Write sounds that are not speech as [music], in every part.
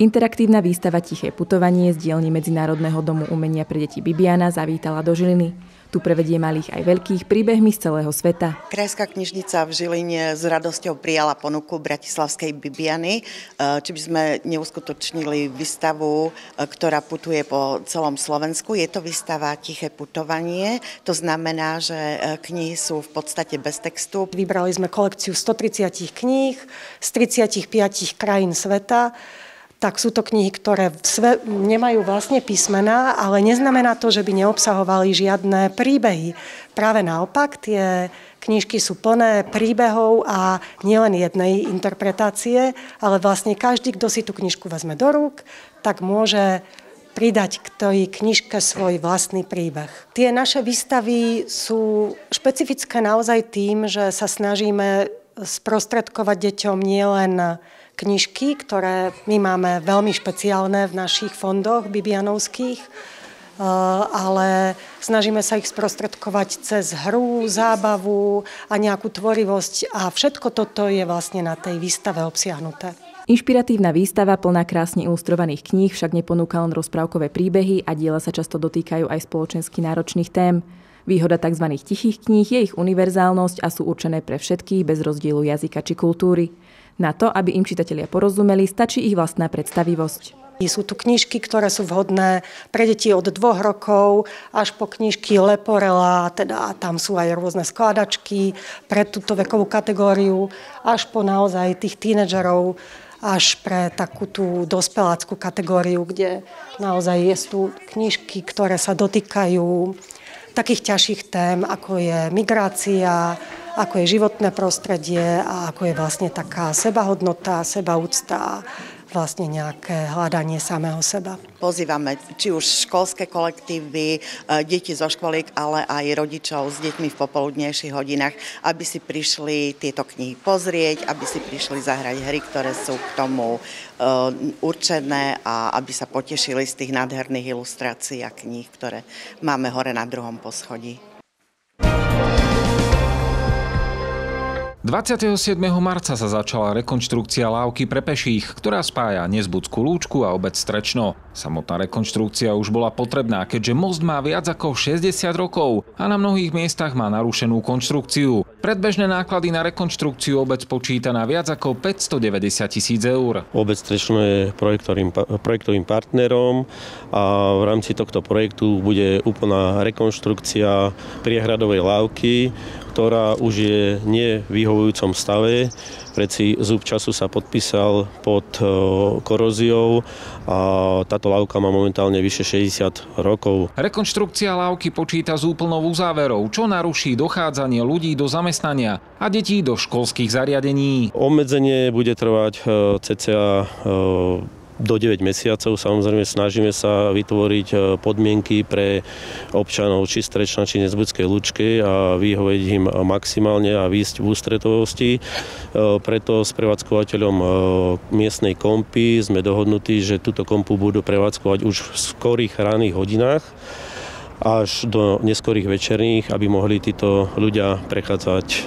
Interaktívna výstava Tiché putovanie z dielne Medzinárodného domu umenia pre deti Bibiana zavítala do Žiliny. Tu prevedie malých aj veľkých príbehmi z celého sveta. Krajská knižnica v Žiline s radosťou prijala ponuku Bratislavskej Bibiany, e, či by sme neuskutočnili výstavu, e, ktorá putuje po celom Slovensku. Je to výstava Tiché putovanie, to znamená, že e, knihy sú v podstate bez textu. Vybrali sme kolekciu 130 kníh z 35 krajín sveta tak sú to knihy, ktoré sve, nemajú vlastne písmená, ale neznamená to, že by neobsahovali žiadne príbehy. Práve naopak, tie knižky sú plné príbehov a nielen jednej interpretácie, ale vlastne každý, kto si tú knižku vezme do rúk, tak môže pridať k tej knižke svoj vlastný príbeh. Tie naše výstavy sú špecifické naozaj tým, že sa snažíme sprostredkovať deťom nielen knižky, ktoré my máme veľmi špeciálne v našich fondoch bibianovských, eh, ale snažíme sa ich sprostredkovať cez hru, zábavu a nejakú tvorivosť a všetko toto je vlastne na tej výstave obsiahnuté. Inšpiratívna výstava plná krásne ilustrovaných kníh však neponúka len rozprávkové príbehy a diela sa často dotýkajú aj spoločensky náročných tém. Výhoda tzv. tichých kníh je ich univerzálnosť a sú určené pre všetkých bez rozdielu jazyka či kultúry. Na to, aby im čitatelia porozumeli, stačí ich vlastná predstavivosť. Sú tu knižky, ktoré sú vhodné pre deti od dvoch rokov až po knižky Leporela, teda tam sú aj rôzne skladačky pre túto vekovú kategóriu, až po naozaj tých tínedžerov, až pre takú tú dospeláckú kategóriu, kde naozaj sú knižky, ktoré sa dotýkajú takých ťažších tém, ako je migrácia, ako je životné prostredie a ako je vlastne taká sebahodnota, sebaúcta, vlastne nejaké hľadanie samého seba. Pozývame či už školské kolektívy, e, deti zo školík, ale aj rodičov s deťmi v popoludnejších hodinách, aby si prišli tieto knihy pozrieť, aby si prišli zahrať hry, ktoré sú k tomu e, určené a aby sa potešili z tých nádherných ilustrácií a kníh, ktoré máme hore na druhom poschodí. 27. marca sa začala rekonštrukcia lávky pre peších, ktorá spája Nezbudskú lúčku a obec Strečno. Samotná rekonštrukcia už bola potrebná, keďže most má viac ako 60 rokov a na mnohých miestach má narušenú konštrukciu. Predbežné náklady na rekonštrukciu obec počíta na viac ako 590 tisíc eur. Obec Strečno je projektovým, partnerom a v rámci tohto projektu bude úplná rekonštrukcia priehradovej lávky, ktorá už je nie v vyhovujúcom stave. Preci zub času sa podpísal pod e, koróziou a táto lávka má momentálne vyše 60 rokov. Rekonštrukcia lávky počíta s úplnou uzáverou, čo naruší dochádzanie ľudí do zamestnania a detí do školských zariadení. Obmedzenie bude trvať e, cca e, do 9 mesiacov. Samozrejme snažíme sa vytvoriť e, podmienky pre občanov či Strečna, či Nezbudskej Lučky a vyhovieť im maximálne a výjsť v ústretovosti. E, preto s prevádzkovateľom e, miestnej kompy sme dohodnutí, že túto kompu budú prevádzkovať už v skorých ranných hodinách až do neskorých večerných, aby mohli títo ľudia prechádzať e,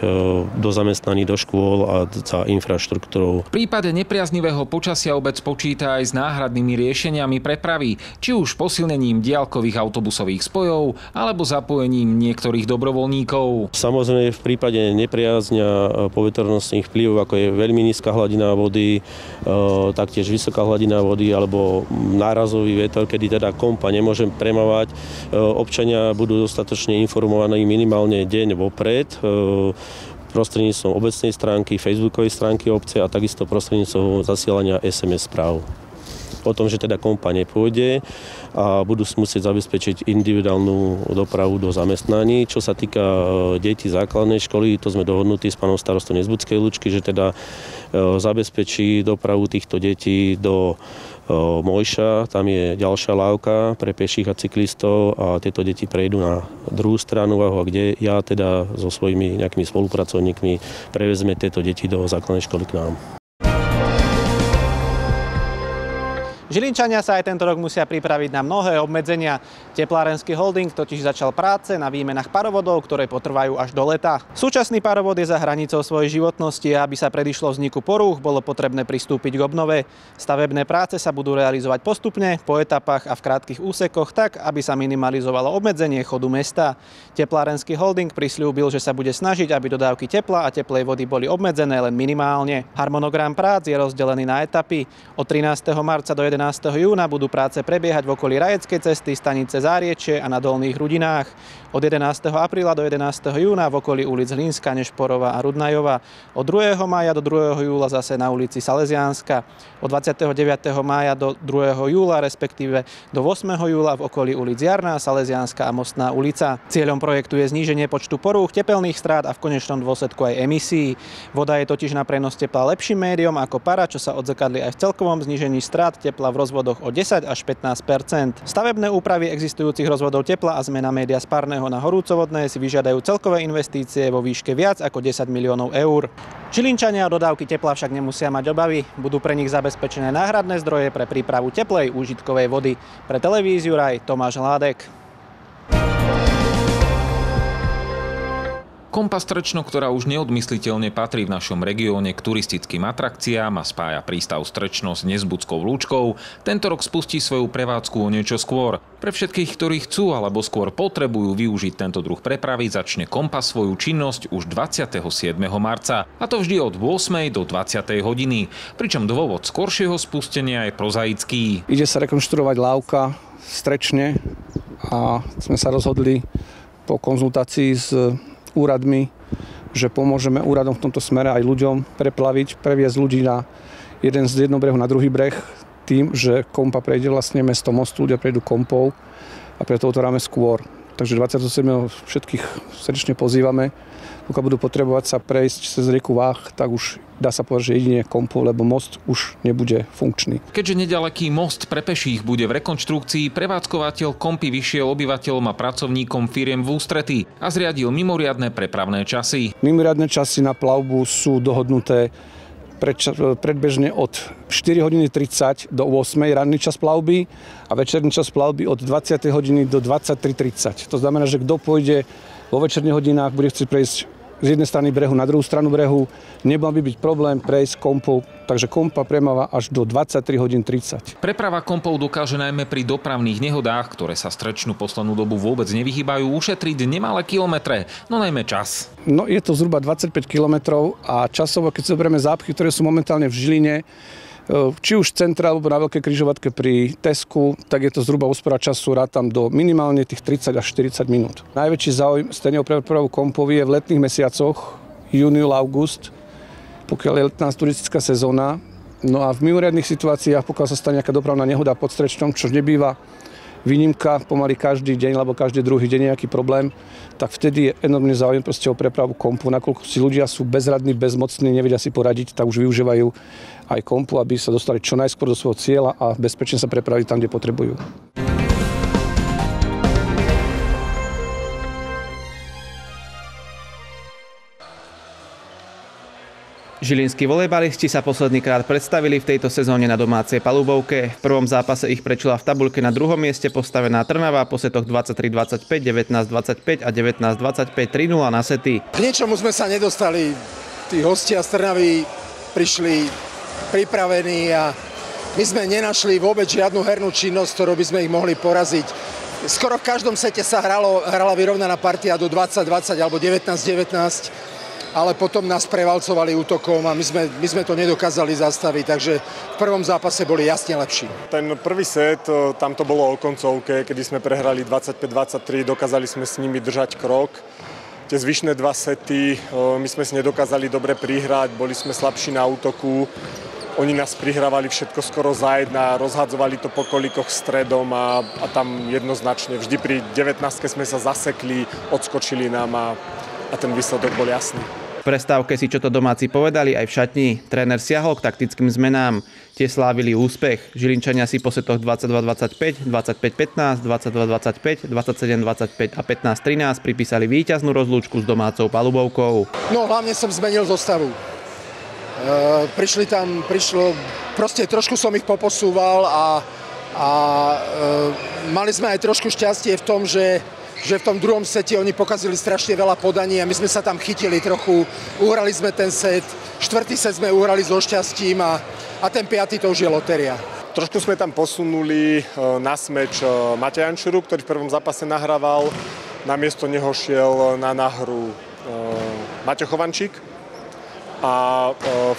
do zamestnaní, do škôl a za infraštruktúrou. V prípade nepriaznivého počasia obec počíta aj s náhradnými riešeniami prepravy, či už posilnením diálkových autobusových spojov alebo zapojením niektorých dobrovoľníkov. Samozrejme v prípade nepriazňa e, poveternostných vplyvov, ako je veľmi nízka hladina vody, e, taktiež vysoká hladina vody alebo nárazový vetor, kedy teda kompa nemôžem premávať, občania budú dostatočne informovaní minimálne deň vopred e, prostredníctvom obecnej stránky, facebookovej stránky obce a takisto prostredníctvom zasielania SMS správ o tom, že teda kompa nepôjde a budú musieť zabezpečiť individuálnu dopravu do zamestnaní. Čo sa týka e, detí základnej školy, to sme dohodnutí s pánom starostom Nezbudskej Lučky, že teda e, zabezpečí dopravu týchto detí do Mojša, tam je ďalšia lávka pre peších a cyklistov a tieto deti prejdú na druhú stranu, a kde ja teda so svojimi nejakými spolupracovníkmi prevezme tieto deti do základnej školy k nám. Žilinčania sa aj tento rok musia pripraviť na mnohé obmedzenia. Teplárenský holding totiž začal práce na výmenách parovodov, ktoré potrvajú až do leta. Súčasný parovod je za hranicou svojej životnosti a aby sa predišlo vzniku porúch, bolo potrebné pristúpiť k obnove. Stavebné práce sa budú realizovať postupne, po etapách a v krátkých úsekoch tak, aby sa minimalizovalo obmedzenie chodu mesta. Teplárenský holding prislúbil, že sa bude snažiť, aby dodávky tepla a teplej vody boli obmedzené len minimálne. Harmonogram prác je rozdelený na etapy. Od 13. marca do 11 11. júna budú práce prebiehať v okolí Rajeckej cesty, stanice Záriečie a na Dolných Hrudinách. Od 11. apríla do 11. júna v okolí ulic Hlinska, Nešporova a Rudnajova. Od 2. mája do 2. júla zase na ulici Salesiánska. Od 29. mája do 2. júla, respektíve do 8. júla v okolí ulic Jarná, Salesiánska a Mostná ulica. Cieľom projektu je zníženie počtu porúch, tepelných strát a v konečnom dôsledku aj emisí. Voda je totiž na prenos tepla lepším médium ako para, čo sa odzrkadli aj v celkovom znížení strát tepla v rozvodoch o 10 až 15% Stavebné úpravy existujúcich rozvodov tepla a zmena média z na horúcovodné si vyžiadajú celkové investície vo výške viac ako 10 miliónov eur. Žilinčania o dodávky tepla však nemusia mať obavy. Budú pre nich zabezpečené náhradné zdroje pre prípravu teplej úžitkovej vody. Pre televíziu Raj Tomáš Hládek. Kompa Strečno, ktorá už neodmysliteľne patrí v našom regióne k turistickým atrakciám a spája prístav Strečno s Nezbudskou lúčkou, tento rok spustí svoju prevádzku o niečo skôr. Pre všetkých, ktorí chcú alebo skôr potrebujú využiť tento druh prepravy, začne Kompa svoju činnosť už 27. marca. A to vždy od 8. do 20. hodiny. Pričom dôvod skoršieho spustenia je prozaický. Ide sa rekonštruovať lávka Strečne a sme sa rozhodli po konzultácii s úradmi, že pomôžeme úradom v tomto smere aj ľuďom preplaviť, previesť ľudí na jeden z jedného brehu na druhý breh tým, že kompa prejde vlastne mesto Mostu, ľudia prejdú kompou a preto otvoráme skôr. Takže 27. všetkých srdečne pozývame. Pokiaľ budú potrebovať sa prejsť cez rieku Váh, tak už dá sa povedať, že jedine kompo, lebo most už nebude funkčný. Keďže nedaleký most pre peších bude v rekonštrukcii, prevádzkovateľ kompy vyšiel obyvateľom a pracovníkom firiem v ústretí a zriadil mimoriadne prepravné časy. Mimoriadne časy na plavbu sú dohodnuté predbežne od 4 hodiny 30 do 8 ranný čas plavby a večerný čas plavby od 20 hodiny do 23.30. To znamená, že kto pôjde vo večerných hodinách, bude chcieť prejsť z jednej strany brehu na druhú stranu brehu. Nemal by byť problém prejsť kompou, takže kompa premáva až do 23 hodín 30. Preprava kompov dokáže najmä pri dopravných nehodách, ktoré sa strečnú poslednú dobu vôbec nevyhýbajú, ušetriť nemalé kilometre, no najmä čas. No je to zhruba 25 kilometrov a časovo, keď si zoberieme zápchy, ktoré sú momentálne v Žiline, či už centra alebo na veľké križovatke pri Tesku, tak je to zhruba úspora času rátam do minimálne tých 30 až 40 minút. Najväčší záujem stejného prepravu kompov je v letných mesiacoch, júniu, august, pokiaľ je letná turistická sezóna. No a v mimoriadných situáciách, pokiaľ sa stane nejaká dopravná nehoda pod Strečnom, čo nebýva výnimka pomaly každý deň alebo každý druhý deň nejaký problém, tak vtedy je enormný záujem o prepravu kompu. Nakoľko si ľudia sú bezradní, bezmocní, nevedia si poradiť, tak už využívajú aj kompu, aby sa dostali čo najskôr do svojho cieľa a bezpečne sa prepraviť tam, kde potrebujú. Žilinskí volejbalisti sa poslednýkrát predstavili v tejto sezóne na domácej palubovke. V prvom zápase ich prečila v tabulke na druhom mieste postavená Trnava po setoch 23-25, 19-25 a 19-25 3-0 na sety. K niečomu sme sa nedostali. Tí hostia z Trnavy prišli pripravení a my sme nenašli vôbec žiadnu hernú činnosť, ktorou by sme ich mohli poraziť. Skoro v každom sete sa hralo, hrala vyrovnaná partia do 20-20 alebo 19-19 ale potom nás prevalcovali útokom a my sme, my sme to nedokázali zastaviť, takže v prvom zápase boli jasne lepší. Ten prvý set, tam to bolo o koncovke, kedy sme prehrali 25-23, dokázali sme s nimi držať krok. Tie zvyšné dva sety, my sme si nedokázali dobre prihrať, boli sme slabší na útoku. Oni nás prihrávali všetko skoro za jedna, rozhadzovali to po kolikoch stredom a, a tam jednoznačne vždy pri 19 sme sa zasekli, odskočili nám a, a ten výsledok bol jasný prestávke si čo to domáci povedali aj v šatni. Tréner siahol k taktickým zmenám. Tie slávili úspech. Žilinčania si po setoch 22-25, 25-15, 22-25, 27-25 a 15-13 pripísali víťaznú rozlúčku s domácou palubovkou. No hlavne som zmenil zostavu. prišli tam, prišlo, proste trošku som ich poposúval a, a mali sme aj trošku šťastie v tom, že že v tom druhom sete oni pokazili strašne veľa podaní a my sme sa tam chytili trochu, uhrali sme ten set, štvrtý set sme uhrali so šťastím a, a ten piatý to už je lotéria. Trošku sme tam posunuli e, na smeč e, Matej Ančuru, ktorý v prvom zápase nahrával. Namiesto neho šiel na náhru e, Maťo Chovančík a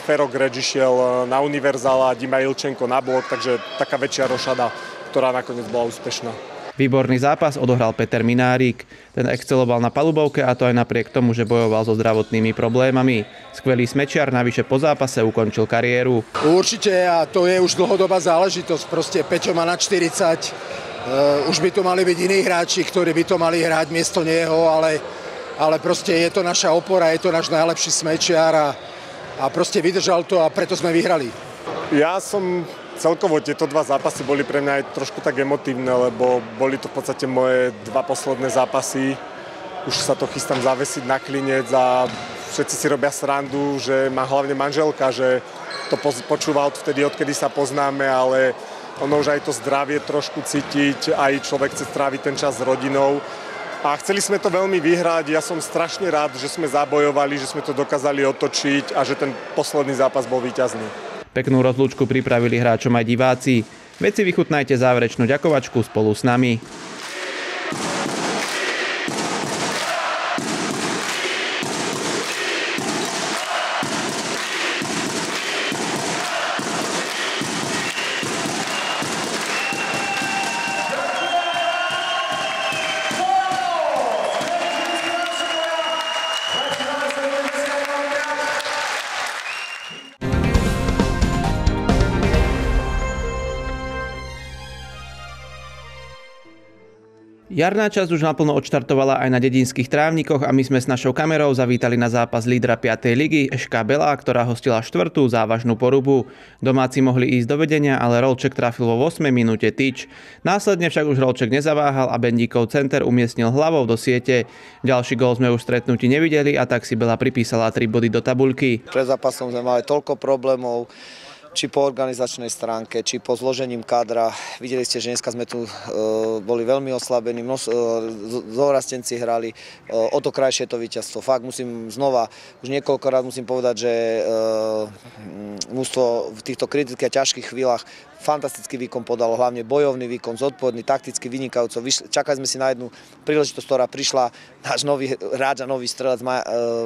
Fero Gredži šiel na univerzála, Dima Ilčenko na blok, takže taká väčšia rošada, ktorá nakoniec bola úspešná. Výborný zápas odohral Peter Minárik. Ten exceloval na palubovke a to aj napriek tomu, že bojoval so zdravotnými problémami. Skvelý smečiar navyše po zápase ukončil kariéru. Určite a to je už dlhodobá záležitosť. Proste Peťo má na 40. Uh, eh, už by to mali byť iní hráči, ktorí by to mali hrať miesto neho, ale, ale proste je to naša opora, je to náš najlepší smečiar a, a proste vydržal to a preto sme vyhrali. Ja som Celkovo tieto dva zápasy boli pre mňa aj trošku tak emotívne, lebo boli to v podstate moje dva posledné zápasy. Už sa to chystám zavesiť na klinec a všetci si robia srandu, že má hlavne manželka, že to počúva od vtedy, odkedy sa poznáme, ale ono už aj to zdravie trošku cítiť, aj človek chce stráviť ten čas s rodinou. A chceli sme to veľmi vyhrať, ja som strašne rád, že sme zabojovali, že sme to dokázali otočiť a že ten posledný zápas bol víťazný. Peknú rozlúčku pripravili hráčom aj diváci. Veď si vychutnajte záverečnú ďakovačku spolu s nami. Jarná časť už naplno odštartovala aj na dedinských trávnikoch a my sme s našou kamerou zavítali na zápas lídra 5. ligy Eška Bela, ktorá hostila štvrtú závažnú porubu. Domáci mohli ísť do vedenia, ale Rolček trafil vo 8 minúte tyč. Následne však už Rolček nezaváhal a Bendíkov center umiestnil hlavou do siete. Ďalší gol sme už stretnutí nevideli a tak si Bela pripísala 3 body do tabulky. Pred zápasom sme mali toľko problémov, či po organizačnej stránke, či po zložením kadra. Videli ste, že dneska sme tu e, boli veľmi oslabení, množ, e, hrali, e, o to krajšie to víťazstvo. Fakt musím znova, už niekoľkokrát musím povedať, že mústvo v týchto kritických a ťažkých chvíľach fantastický výkon podalo, hlavne bojovný výkon, zodpovedný, takticky vynikajúco. Čakali sme si na jednu príležitosť, ktorá prišla, náš nový hráč a nový strelec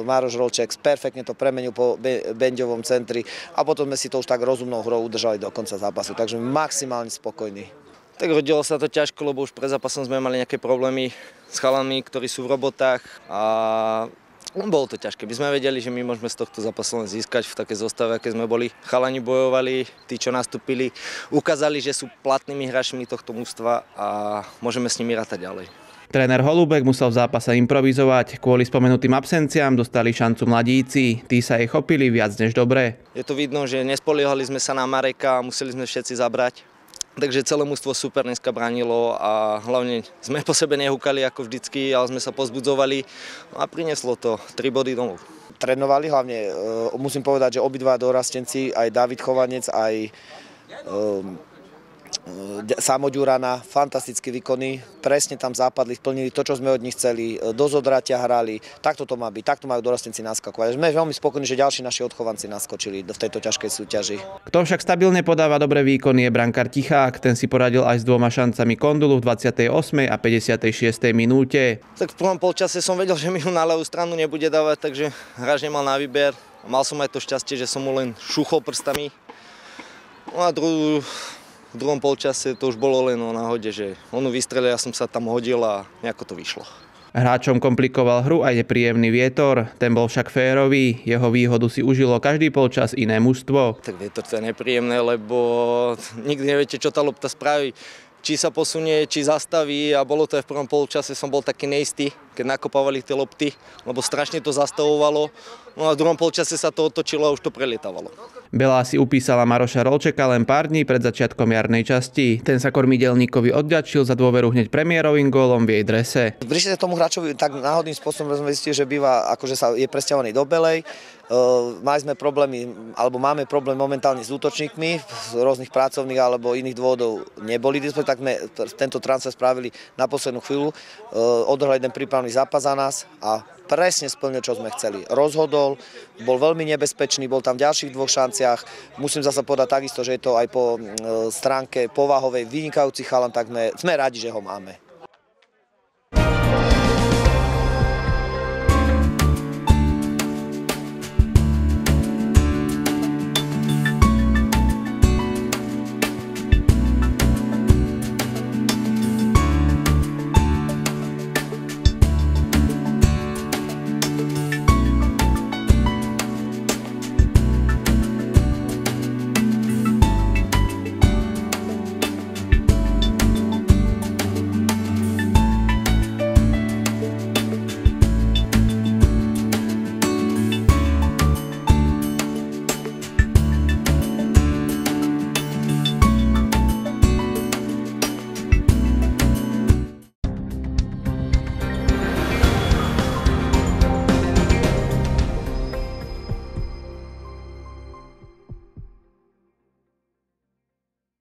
Mároš Rolček perfektne to premenil po Benďovom centri a potom sme si to už tak rozumnou hrou udržali do konca zápasu, takže maximálne spokojní. Tak rodilo sa to ťažko, lebo už pred zápasom sme mali nejaké problémy s chalami, ktorí sú v robotách a No, bolo to ťažké. My sme vedeli, že my môžeme z tohto zápasu len získať v takej zostave, aké sme boli. Chalani bojovali, tí, čo nastúpili, ukázali, že sú platnými hráčmi tohto mústva a môžeme s nimi rátať ďalej. Tréner Holubek musel v zápase improvizovať. Kvôli spomenutým absenciám dostali šancu mladíci. Tí sa jej chopili viac než dobre. Je to vidno, že nespoliehali sme sa na Mareka a museli sme všetci zabrať. Takže celé mústvo super dneska bránilo a hlavne sme po sebe nehúkali ako vždycky, ale sme sa pozbudzovali a prinieslo to 3 body domov. Trénovali hlavne, e, musím povedať, že obidva dorastenci, aj David Chovanec, aj e, Samo Ďurana, fantastické výkony, presne tam západli, splnili to, čo sme od nich chceli, do zodratia hrali, takto to má byť, takto majú dorastenci naskakovať. Sme veľmi spokojní, že ďalší naši odchovanci naskočili v tejto ťažkej súťaži. Kto však stabilne podáva dobré výkony je brankár Tichák, ten si poradil aj s dvoma šancami Kondulu v 28. a 56. minúte. Tak v prvom polčase som vedel, [laughs] že mi ho na ľavú stranu nebude dávať, takže hráč nemal na výber. Mal som aj to šťastie, že som mu len šuchol prstami. No a druhú, v druhom polčase to už bolo len o náhode, že on vystrelil, ja som sa tam hodil a nejako to vyšlo. Hráčom komplikoval hru aj nepríjemný vietor, ten bol však férový, jeho výhodu si užilo každý polčas iné mužstvo. Tak vietor to je nepríjemné, lebo nikdy neviete, čo tá lopta spraví či sa posunie, či zastaví a bolo to aj v prvom polčase, som bol taký neistý, keď nakopávali tie lopty, lebo strašne to zastavovalo. No a v druhom polčase sa to otočilo a už to prelietavalo. Bela si upísala Maroša Rolčeka len pár dní pred začiatkom jarnej časti. Ten sa kormidelníkovi odďačil za dôveru hneď premiérovým gólom v jej drese. Prišli sa tomu hráčovi tak náhodným spôsobom, sme zistili, že býva, akože sa je presťahovaný do Belej. Uh, mali sme problémy, alebo máme problém momentálne s útočníkmi, z rôznych pracovných alebo iných dôvodov neboli, tak sme tento transfer spravili na poslednú chvíľu. Uh, odhrali jeden prípravný zápas za nás a presne splnil, čo sme chceli. Rozhodol, bol veľmi nebezpečný, bol tam v ďalších dvoch šanciach. Musím zase povedať takisto, že je to aj po stránke povahovej vynikajúci chalan, tak sme, sme radi, že ho máme.